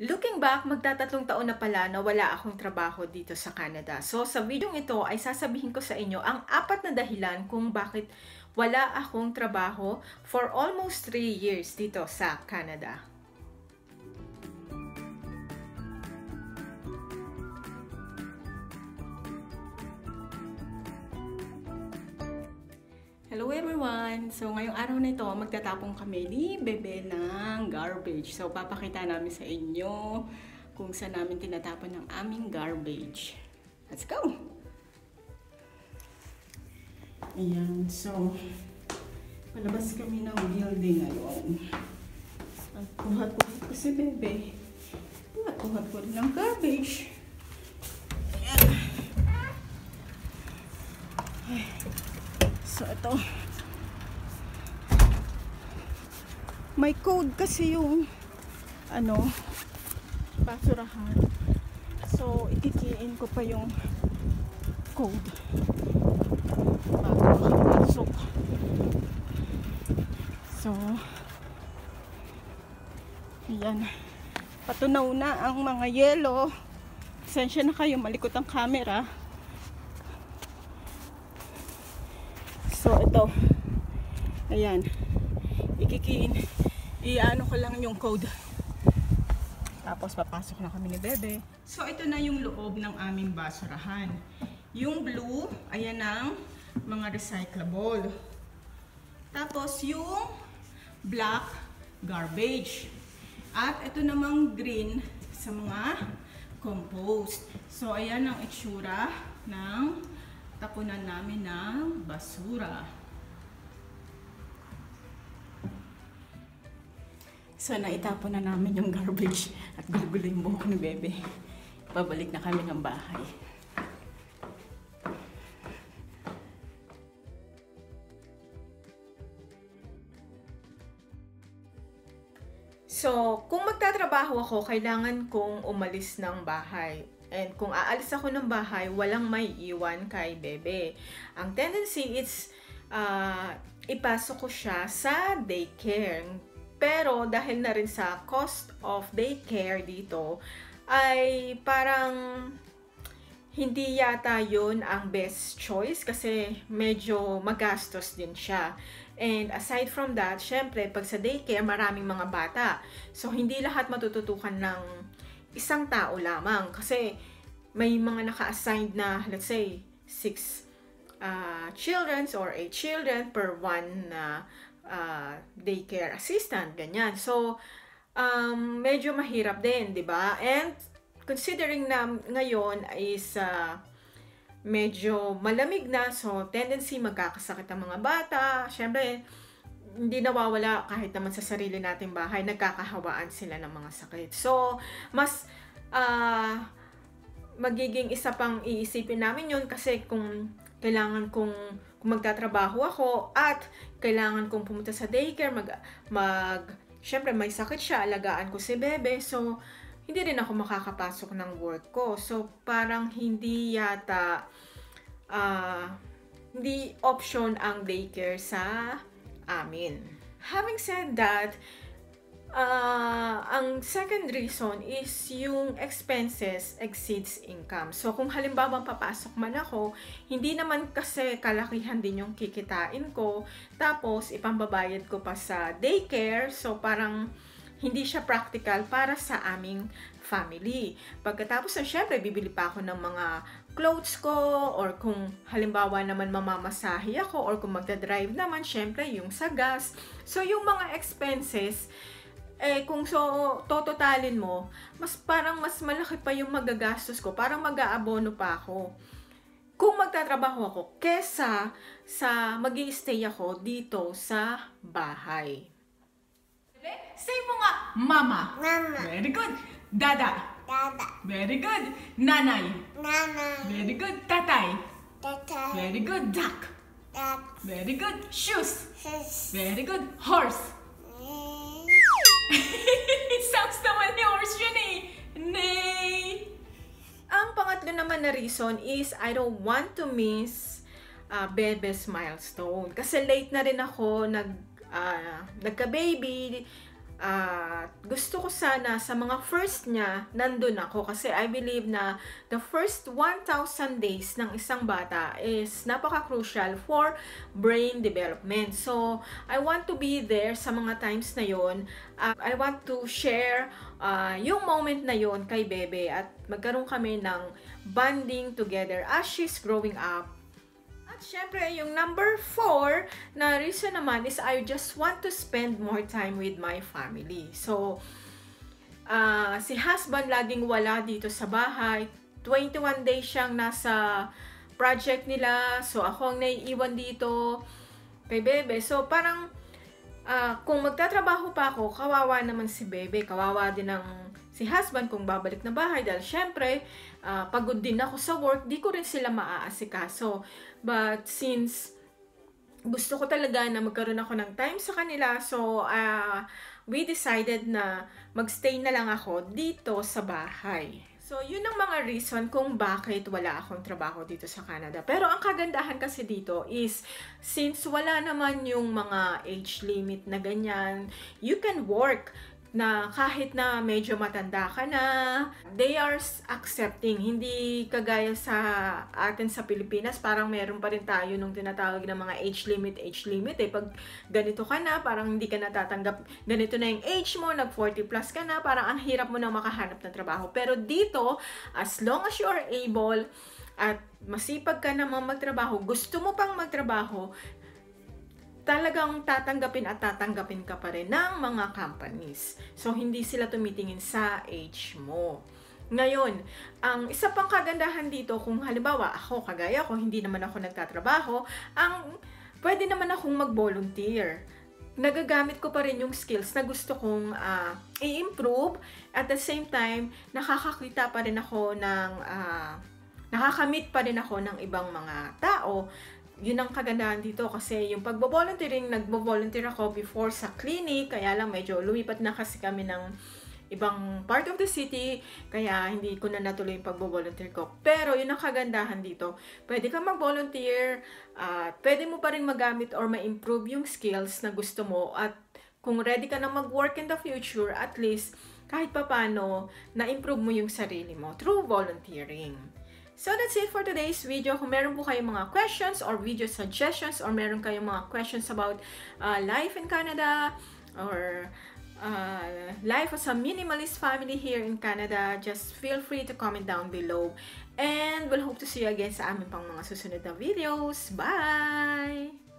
Looking back, magtatatlong taon na pala na wala akong trabaho dito sa Canada. So, sa video ito ay sasabihin ko sa inyo ang apat na dahilan kung bakit wala akong trabaho for almost 3 years dito sa Canada. Hello everyone! So ngayong araw na ito, magtatapong kami ni Bebe ng garbage. So papakita namin sa inyo kung saan namin tinatapon ng aming garbage. Let's go! Ayan, so palabas kami ng building ngayon. Ang kuhat-kuhat ko si Bebe. Kuhat-kuhat ko rin ng garbage. Ayan. Ay. So, ito. May code kasi yung ano, basurahan. So, ikikiin ko pa yung code bago makapasok. So, yan. Patunaw na ang mga yelo. Sensya na kayo, malikot ang camera. So, ito. Ayan. Ikikiin. Iano ko lang yung code. Tapos, papasok na kami ni Bebe. So, ito na yung loob ng aming basurahan. Yung blue, ayan ang mga recyclable. Tapos, yung black, garbage. At ito namang green sa mga compost. So, ayan ang itsura ng tapunan namin ng basura. So, naitapon na namin yung garbage at gugulo yung buhok ni Bebe. Babalik na kami ng bahay. So, kung magtatrabaho ako, kailangan kong umalis ng bahay. And kung aalis ako ng bahay, walang may iwan kay bebe. Ang tendency is uh, ipasok ko siya sa daycare. Pero dahil na rin sa cost of daycare dito, ay parang hindi yata yun ang best choice kasi medyo magastos din siya. And aside from that, syempre, pag sa daycare, maraming mga bata. So, hindi lahat matututukan ng isang tao lamang. Kasi may mga naka-assigned na, let's say, six uh, children or eight children per one na uh, daycare assistant, ganyan. So, um, medyo mahirap din, di ba? And considering na ngayon is uh, medyo malamig na, so tendency magkakasakit ang mga bata. Siyempre, hindi nawawala kahit naman sa sarili nating bahay, nagkakahawaan sila ng mga sakit. So, mas uh, magiging isa pang iisipin namin yun kasi kung kailangan kong kung magtatrabaho ako at kailangan kong pumunta sa daycare, mag, mag syempre may sakit siya, alagaan ko si bebe. So, hindi rin ako makakapasok ng work ko. So, parang hindi yata, uh, hindi option ang daycare sa amin. Having said that, uh, ang second reason is yung expenses exceeds income. So, kung halimbawa papasok man ako, hindi naman kasi kalakihan din yung kikitain ko. Tapos, ipambabayad ko pa sa daycare. So, parang hindi siya practical para sa aming family. Pagkatapos na syempre, bibili pa ako ng mga clothes ko or kung halimbawa naman mamamasahe ako or kung magdadrive naman, syempre yung sa gas. So, yung mga expenses, eh, kung so, tototalin mo, mas parang mas malaki pa yung magagastos ko. Parang mag-aabono pa ako. Kung magtatrabaho ako, kesa sa mag stay ako dito sa bahay. Say mo nga, Mama. Mama. Very good. Dada. Dada. Very good. Nanay. Nana. Very good. Tatay. Tata. Very good. Duck. Dad. Very good. Shoes. Sis. Very good. Horse. Sounds naman ni horse yun eh. Nay. Ang pangatlo naman na reason is I don't want to miss uh, Bebe's milestone. Kasi late na rin ako nag, uh, nagka-baby uh, gusto ko sana sa mga first niya, nandun ako. Kasi I believe na the first 1,000 days ng isang bata is napaka-crucial for brain development. So, I want to be there sa mga times na yon. Uh, I want to share uh, yung moment na yon kay Bebe at magkaroon kami ng bonding together as she's growing up syempre, yung number four na reason naman is I just want to spend more time with my family. So, uh, si husband laging wala dito sa bahay. 21 days siyang nasa project nila. So, ako ang naiiwan dito kay Bebe. So, parang uh, kung magtatrabaho pa ako, kawawa naman si Bebe. Kawawa din ng si husband kung babalik na bahay dahil syempre uh, pagod din ako sa work, di ko rin sila maaasikaso. But since gusto ko talaga na magkaroon ako ng time sa kanila, so uh, we decided na magstay na lang ako dito sa bahay. So, yun ang mga reason kung bakit wala akong trabaho dito sa Canada. Pero ang kagandahan kasi dito is, since wala naman yung mga age limit na ganyan, you can work na kahit na medyo matanda ka na, they are accepting. Hindi kagaya sa atin sa Pilipinas, parang meron pa rin tayo nung tinatawag ng mga age limit, age limit. Eh, pag ganito ka na, parang hindi ka natatanggap, ganito na yung age mo, nag 40 plus ka na, parang ang hirap mo na makahanap ng trabaho. Pero dito, as long as you are able, at masipag ka naman magtrabaho, gusto mo pang magtrabaho, talagang tatanggapin at tatanggapin ka pa rin ng mga companies. So, hindi sila tumitingin sa age mo. Ngayon, ang isa pang kagandahan dito, kung halimbawa ako, kagaya ko, hindi naman ako nagtatrabaho, ang pwede naman akong mag-volunteer. Nagagamit ko pa rin yung skills na gusto kong uh, i-improve. At the same time, nakakakita pa rin ako ng, uh, nakakamit pa rin ako ng ibang mga tao yun ang kagandahan dito kasi yung pagbo-volunteering, nagbo-volunteer ako before sa clinic, kaya lang medyo lumipat na kasi kami ng ibang part of the city, kaya hindi ko na natuloy yung pagbo-volunteer ko. Pero yun ang kagandahan dito. Pwede kang mag-volunteer, at uh, pwede mo pa rin magamit or ma-improve yung skills na gusto mo at kung ready ka na mag-work in the future, at least kahit papano, na-improve mo yung sarili mo through volunteering. So that's it for today's video. Kung meron po kayong mga questions or video suggestions or meron kayong mga questions about uh, life in Canada or uh, life as a minimalist family here in Canada, just feel free to comment down below. And we'll hope to see you again sa aming pang mga susunod na videos. Bye!